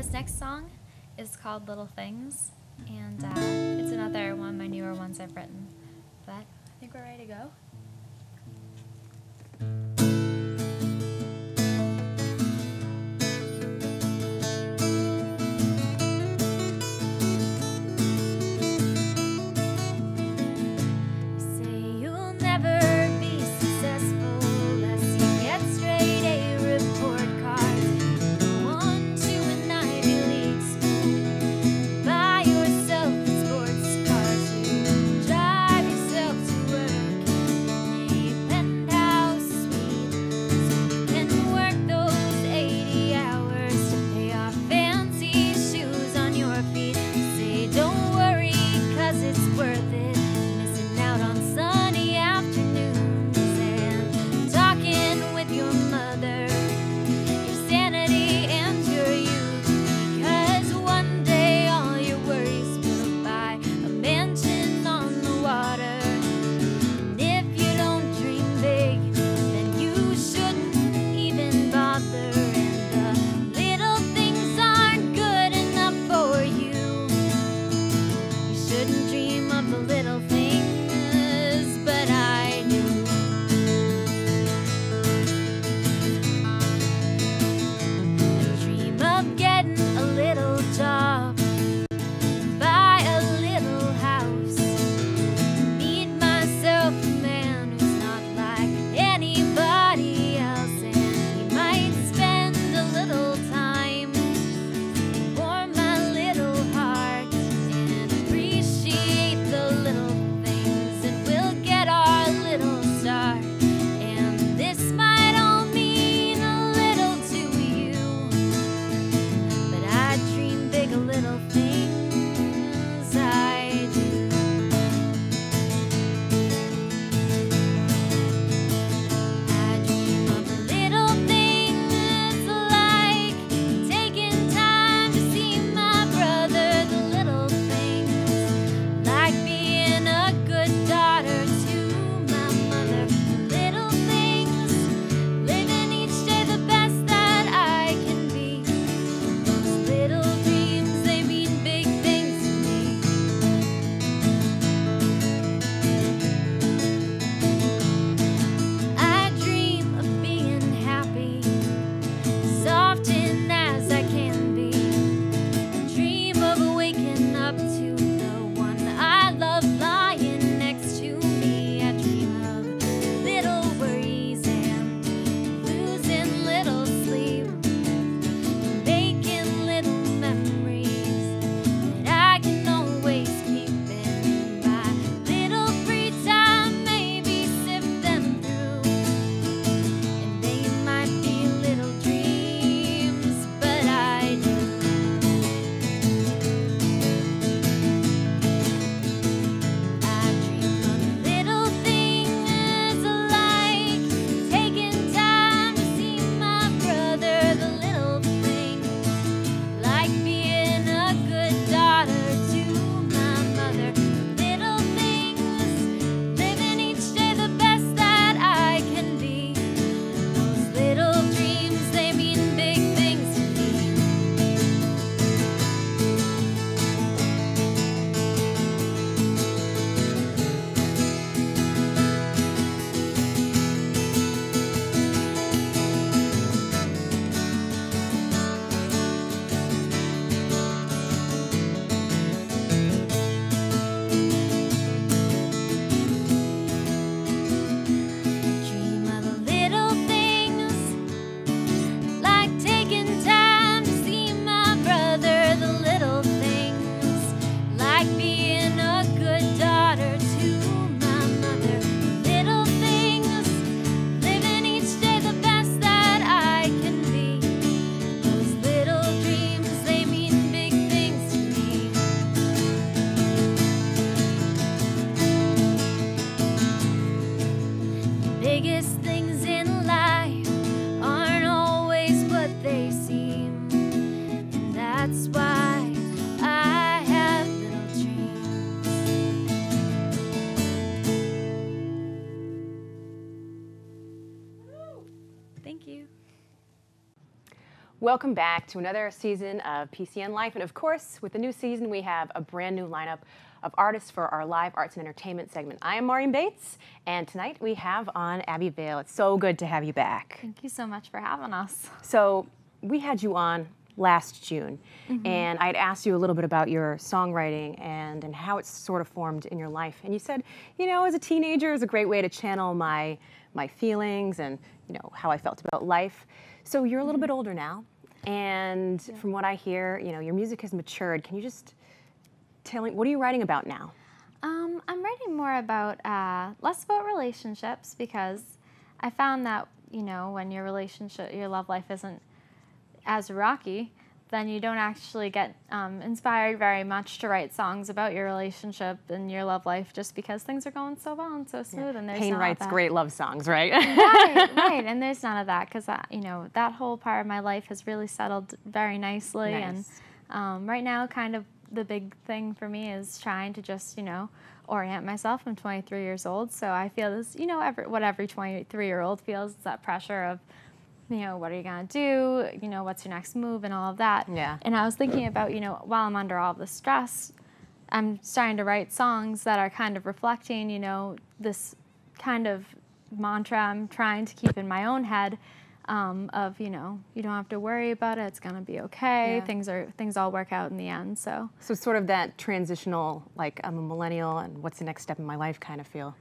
this next song is called Little Things, and uh, it's another one of my newer ones I've written. But I think we're ready to go. Welcome back to another season of PCN Life. And of course, with the new season, we have a brand new lineup of artists for our live arts and entertainment segment. I am Maureen Bates, and tonight we have on Abby Vail. It's so good to have you back. Thank you so much for having us. So, we had you on last June, mm-hmm. and I had asked you a little bit about your songwriting and, and how it's sort of formed in your life. And you said, you know, as a teenager, it was a great way to channel my, my feelings and, you know, how I felt about life. So you're a little mm-hmm. bit older now, and yeah. from what I hear, you know, your music has matured. Can you just tell me what are you writing about now? Um, I'm writing more about uh, less about relationships because I found that you know when your relationship, your love life isn't as rocky, then you don't actually get um, inspired very much to write songs about your relationship and your love life just because things are going so well and so smooth. Yeah. And there's pain writes great love songs, right? right, right. And there's none of that because you know that whole part of my life has really settled very nicely. Nice. And um, right now, kind of the big thing for me is trying to just you know orient myself. I'm 23 years old, so I feel this, you know, every, what every 23 year old feels is that pressure of you know, what are you going to do? You know, what's your next move and all of that. Yeah. And I was thinking about, you know, while I'm under all the stress, I'm starting to write songs that are kind of reflecting, you know, this kind of mantra I'm trying to keep in my own head um, of, you know, you don't have to worry about it. It's going to be okay. Yeah. Things are things all work out in the end. So. So sort of that transitional, like I'm a millennial and what's the next step in my life kind of feel.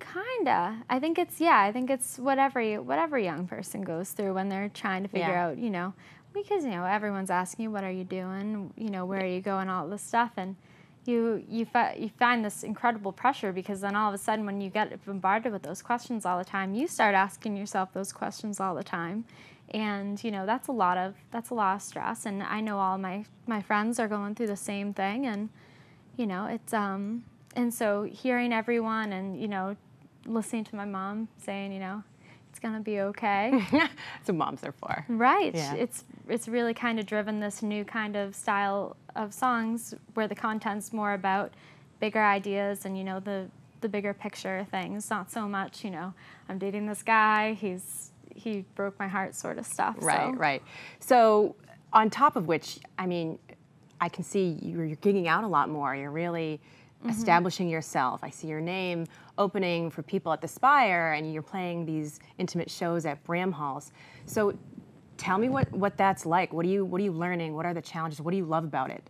Kinda. I think it's yeah. I think it's whatever you, whatever young person goes through when they're trying to figure yeah. out, you know, because you know everyone's asking you, what are you doing? You know, where are you going? All this stuff, and you you fi- you find this incredible pressure because then all of a sudden when you get bombarded with those questions all the time, you start asking yourself those questions all the time, and you know that's a lot of that's a lot of stress. And I know all my my friends are going through the same thing, and you know it's um and so hearing everyone and you know listening to my mom saying, you know, it's gonna be okay. That's what moms are for. Right. Yeah. It's it's really kind of driven this new kind of style of songs where the content's more about bigger ideas and you know the the bigger picture things, not so much, you know, I'm dating this guy, he's he broke my heart sort of stuff. Right, so. right. So on top of which, I mean, I can see you're, you're gigging out a lot more. You're really mm-hmm. establishing yourself. I see your name opening for people at the Spire, and you're playing these intimate shows at Bramhalls. So, tell me what, what that's like. What are you What are you learning? What are the challenges? What do you love about it?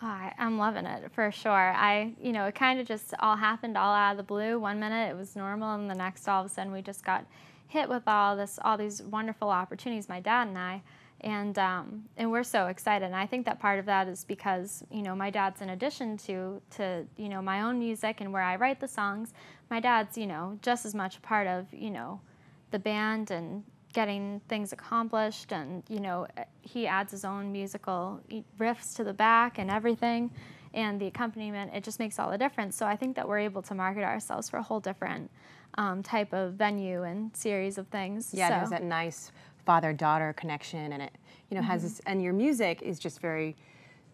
I, I'm loving it for sure. I, you know, it kind of just all happened all out of the blue. One minute it was normal, and the next, all of a sudden, we just got hit with all this, all these wonderful opportunities. My dad and I and um, and we're so excited. And I think that part of that is because you know my dad's in addition to to you know my own music and where I write the songs, my dad's you know just as much a part of you know the band and getting things accomplished and you know he adds his own musical riffs to the back and everything and the accompaniment it just makes all the difference so i think that we're able to market ourselves for a whole different um, type of venue and series of things yeah so. there's that nice father-daughter connection and it you know mm-hmm. has this and your music is just very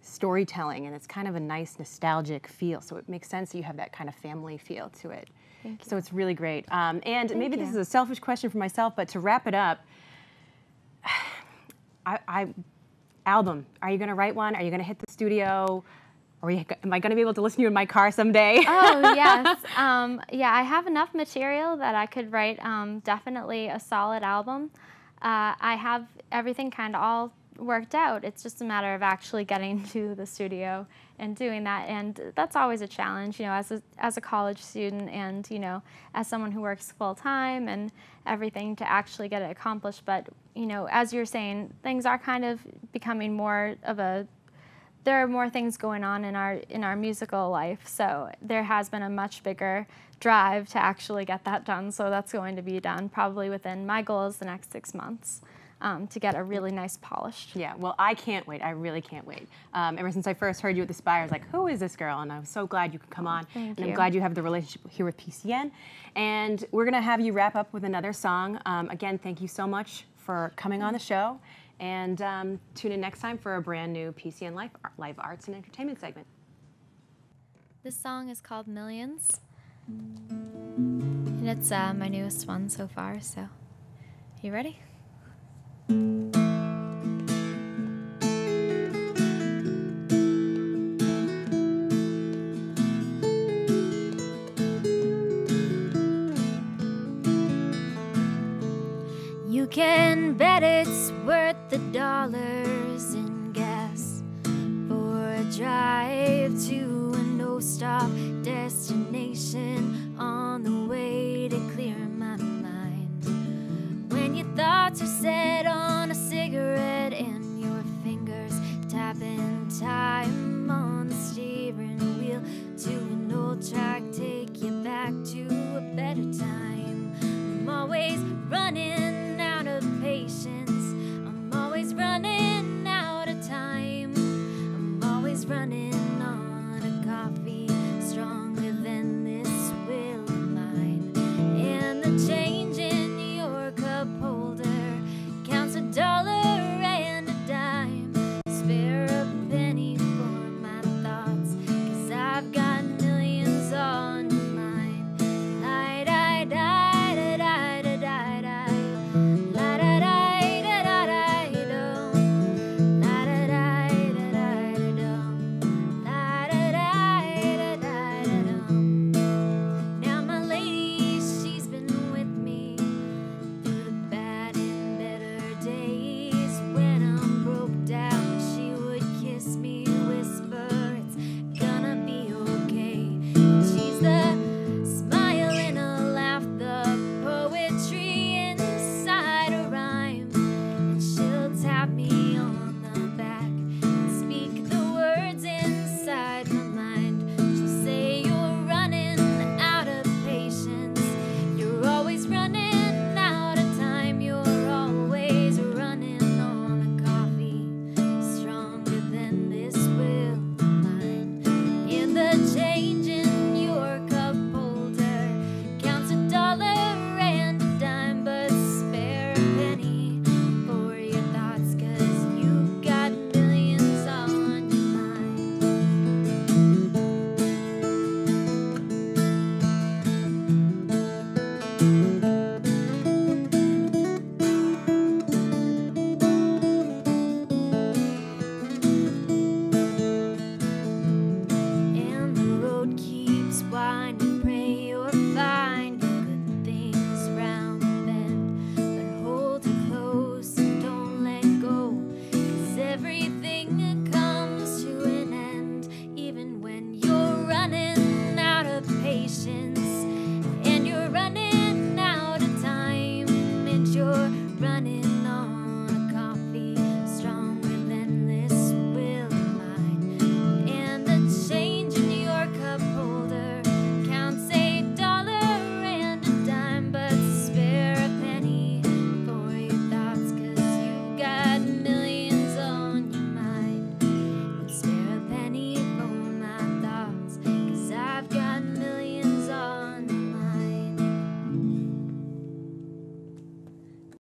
storytelling and it's kind of a nice nostalgic feel so it makes sense that you have that kind of family feel to it so it's really great um, and Thank maybe you. this is a selfish question for myself but to wrap it up I, I album are you going to write one are you going to hit the studio or am I going to be able to listen to you in my car someday? oh yes, um, yeah. I have enough material that I could write um, definitely a solid album uh, I have everything kind of all worked out. It's just a matter of actually getting to the studio and doing that, and that's always a challenge, you know, as a as a college student and you know as someone who works full time and everything to actually get it accomplished. But you know, as you're saying, things are kind of becoming more of a there are more things going on in our in our musical life, so there has been a much bigger drive to actually get that done. So that's going to be done probably within my goal is the next six months. Um, to get a really nice polished. Yeah, well, I can't wait. I really can't wait. Um, ever since I first heard you at the Spire, I was like, who is this girl? And I was so glad you could come on. Thank and you. I'm glad you have the relationship here with PCN. And we're going to have you wrap up with another song. Um, again, thank you so much for coming on the show. And um, tune in next time for a brand new PCN Live, Live Arts and Entertainment segment. This song is called Millions. And it's uh, my newest one so far, so you ready? You can bet it's worth dollars in gas for a drive